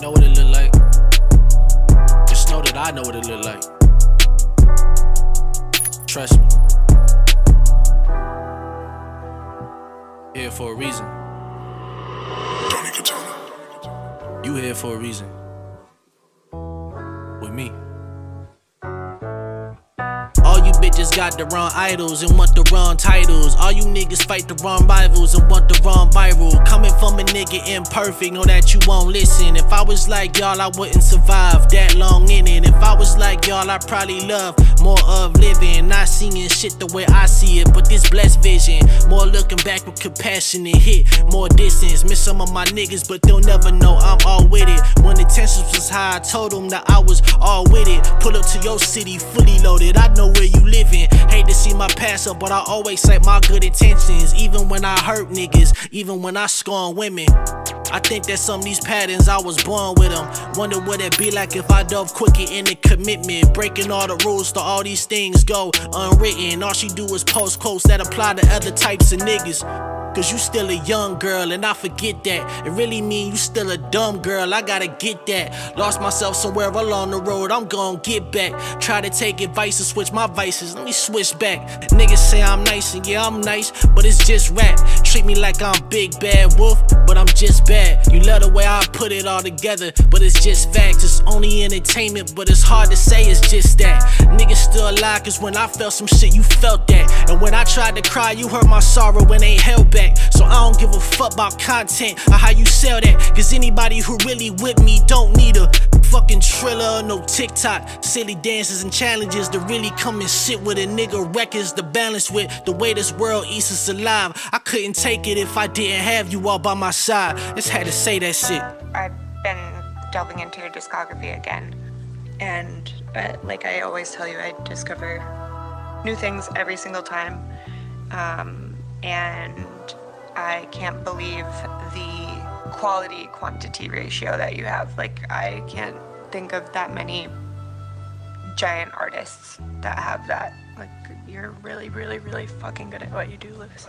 know what it look like. Just know that I know what it look like. Trust me. Here for a reason. You here for a reason. With me. Bitches got the wrong idols and want the wrong titles. All you niggas fight the wrong rivals and want the wrong viral. Coming from a nigga imperfect, know that you won't listen. If I was like y'all, I wouldn't survive that long in it. If I was like y'all, I probably love more of living. Not seeing shit the way I see it, but this blessed vision. More looking back with compassion and hit, more distance. Miss some of my niggas, but they'll never know I'm all with it. When the tensions was high, I told them that I was all with it. Pull up to your city, fully loaded. I know where you living. Hate to see my past up, but I always cite my good intentions. Even when I hurt niggas, even when I scorn women. I think that some of these patterns I was born with them. Wonder what it be like if I dove quicker in the commitment. Breaking all the rules to all these things go unwritten. All she do is post quotes that apply to other types of niggas. Cause you still a young girl and I forget that. It really mean you still a dumb girl, I gotta get that. Lost myself somewhere along the road, I'm gon' get back. Try to take advice and switch my vices, let me switch back. Niggas say I'm nice and yeah, I'm nice, but it's just rap. Treat me like I'm big bad wolf, but I'm just bad. You love the way I put it all together, but it's just facts. Only entertainment, but it's hard to say it's just that. Niggas still alive, cause when I felt some shit, you felt that. And when I tried to cry, you heard my sorrow and ain't held back. So I don't give a fuck about content or how you sell that. Cause anybody who really with me don't need a fucking triller, no TikTok. Silly dances and challenges to really come and sit with a nigga records to balance with the way this world eats us alive. I couldn't take it if I didn't have you all by my side. Just had to say that shit. Delving into your discography again. And like I always tell you, I discover new things every single time. Um, and I can't believe the quality quantity ratio that you have. Like, I can't think of that many giant artists that have that. Like, you're really, really, really fucking good at what you do, Lewis.